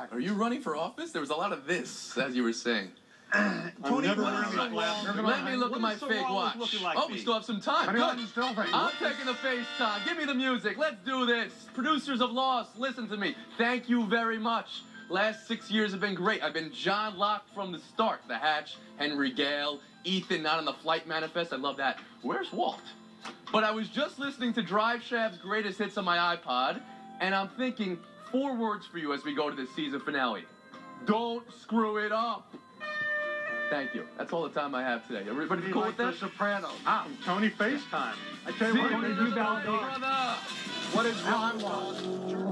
back. Are you running for office? There was a lot of this, as you were saying. Tony, never what gonna is be so like wrong? that. Let me look at my fake watch. like oh, we still have some time. Honey, Good. I'm still fake. I'm taking the FaceTime. Give me the music. Let's do this. Producers of Lost, listen to me. Thank you very much. Last six years have been great. I've been John Locke from the start. The Hatch, Henry Gale, Ethan not on the flight manifest. I love that. Where's Walt? But I was just listening to Drive Shaft's greatest hits on my iPod, and I'm thinking four words for you as we go to the season finale. Don't screw it up. Thank you. That's all the time I have today. Everybody cool like with The that? Sopranos. Ah, Tony FaceTime. I tell See you what, you when you validate brother. what is Ron Wall.